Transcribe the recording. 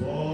Lord.